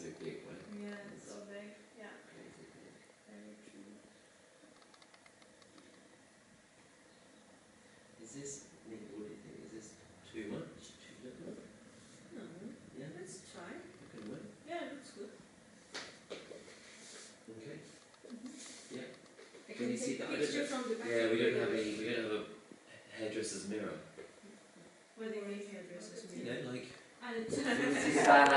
so big, right? Yeah, it's so big, yeah, very true. Is this, what do you think? Is this too much? Too little? No, Yeah, let's try. okay, well, Yeah, it looks good. okay. Mm-hmm. I Can you see that? Picture from the back. Yeah, we don't have any, we don't have a hairdresser's mirror. What do you mean hairdressers? You know, like, I don't Fancy